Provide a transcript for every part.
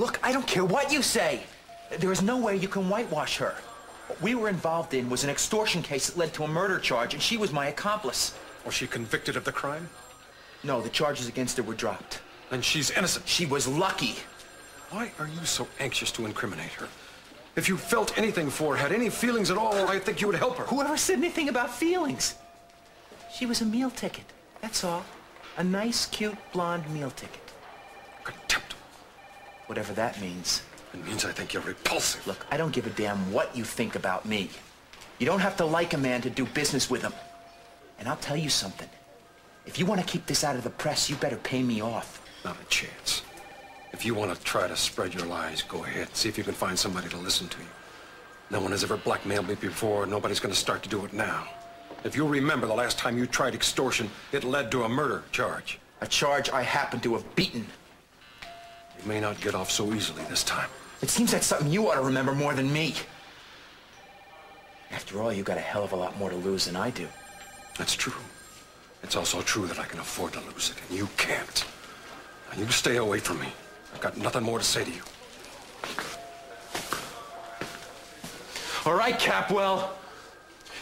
Look, I don't care what you say. There is no way you can whitewash her. What we were involved in was an extortion case that led to a murder charge, and she was my accomplice. Was she convicted of the crime? No, the charges against her were dropped. Then she's innocent. She was lucky. Why are you so anxious to incriminate her? If you felt anything for her, had any feelings at all, I think you would help her. Whoever said anything about feelings? She was a meal ticket, that's all. A nice, cute, blonde meal ticket. Whatever that means. It means I think you're repulsive. Look, I don't give a damn what you think about me. You don't have to like a man to do business with him. And I'll tell you something. If you want to keep this out of the press, you better pay me off. Not a chance. If you want to try to spread your lies, go ahead. See if you can find somebody to listen to you. No one has ever blackmailed me before. Nobody's going to start to do it now. If you remember the last time you tried extortion, it led to a murder charge. A charge I happen to have beaten. You may not get off so easily this time. It seems that's something you ought to remember more than me. After all, you got a hell of a lot more to lose than I do. That's true. It's also true that I can afford to lose it, and you can't. Now, you stay away from me. I've got nothing more to say to you. All right, Capwell.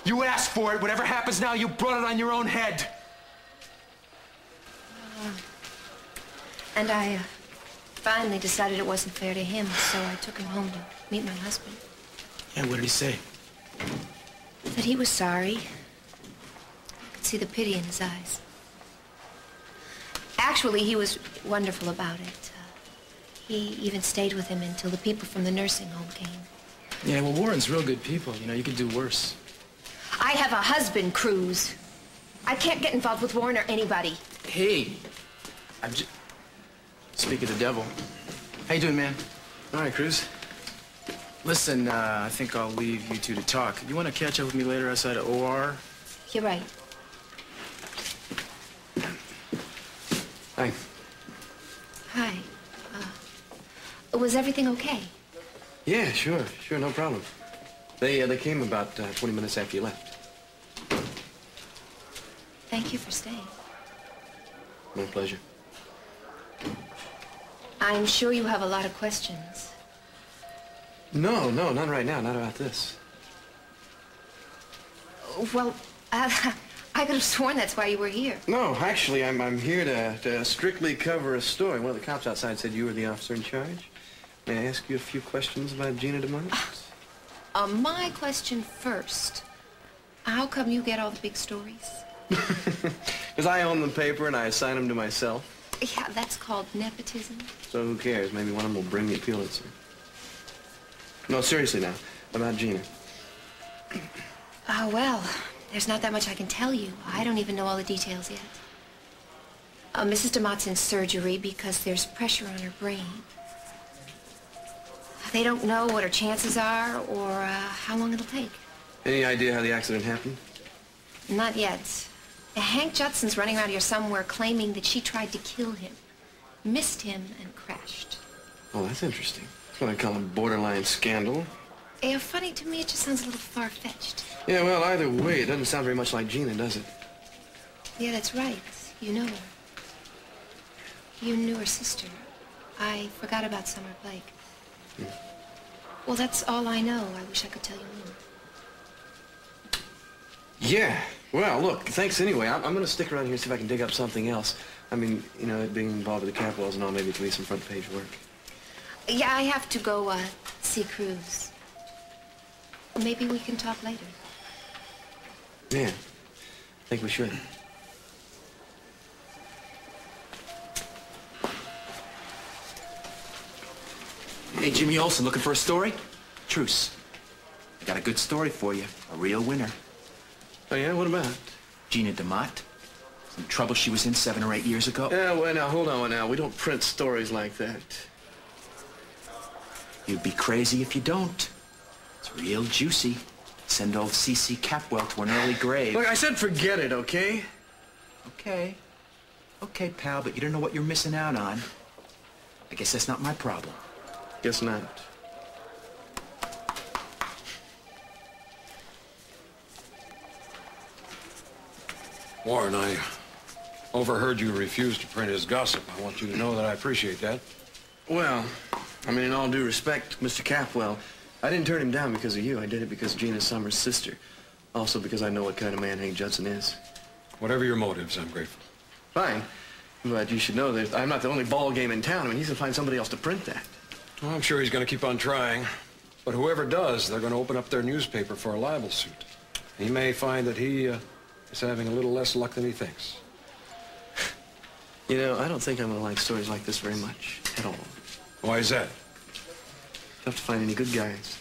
You asked for it. Whatever happens now, you brought it on your own head. And I uh, finally decided it wasn't fair to him, so I took him home to meet my husband. Yeah, what did he say? That he was sorry. I could see the pity in his eyes. Actually, he was wonderful about it. Uh, he even stayed with him until the people from the nursing home came. Yeah, well, Warren's real good people. You know, you could do worse. I have a husband, Cruz. I can't get involved with Warren or anybody. Hey, I'm just... Speak of the devil. How you doing, man? All right, Cruz. Listen, uh, I think I'll leave you two to talk. You want to catch up with me later outside of OR? You're right. Hi. Hi. Uh, was everything okay? Yeah, sure, sure, no problem. They, uh, they came about uh, 20 minutes after you left. Thank you for staying. My pleasure. I'm sure you have a lot of questions. No, no, none right now, not about this. Well, uh, I could have sworn that's why you were here. No, actually, I'm, I'm here to, to strictly cover a story. One of the cops outside said you were the officer in charge. May I ask you a few questions about Gina DeMott? Uh, my question first. How come you get all the big stories? Because I own the paper and I assign them to myself. Yeah, that's called nepotism. So who cares? Maybe one of them will bring me a Pulitzer. No, seriously now, about Gina. Ah, well, there's not that much I can tell you. I don't even know all the details yet. Uh, Mrs. DeMott's in surgery because there's pressure on her brain. They don't know what her chances are or uh, how long it'll take. Any idea how the accident happened? Not yet. Hank Judson's running around here somewhere claiming that she tried to kill him, missed him, and crashed. Oh, that's interesting. That's what I call a borderline scandal. Yeah, funny to me, it just sounds a little far-fetched. Yeah, well, either way, it doesn't sound very much like Gina, does it? Yeah, that's right. You know her. You knew her sister. I forgot about Summer Blake. Hmm. Well, that's all I know. I wish I could tell you more. Yeah. Well, look, thanks anyway. I'm, I'm going to stick around here and see if I can dig up something else. I mean, you know, being involved with the Capwells and all, maybe it can be some front page work. Yeah, I have to go uh, see Cruz. Maybe we can talk later. Yeah. I think we should. Hey, Jimmy Olsen, looking for a story? Truce. I got a good story for you. A real winner. Oh, yeah? What about? Gina DeMott. Some trouble she was in seven or eight years ago. Yeah, well, now, hold on now. We don't print stories like that. You'd be crazy if you don't. It's real juicy. Send old C.C. Capwell to an early grave. Look, I said forget it, okay? Okay. Okay, pal, but you don't know what you're missing out on. I guess that's not my problem. Guess not. Warren, I overheard you refuse to print his gossip. I want you to know that I appreciate that. Well, I mean, in all due respect, Mr. Capwell, I didn't turn him down because of you. I did it because Gina Summers' sister. Also because I know what kind of man Hank Judson is. Whatever your motives, I'm grateful. Fine. But you should know that I'm not the only ball game in town. I mean, he's gonna find somebody else to print that. Well, I'm sure he's going to keep on trying. But whoever does, they're going to open up their newspaper for a libel suit. He may find that he uh, is having a little less luck than he thinks. You know, I don't think I'm gonna like stories like this very much at all. Why is that? Tough to find any good guys.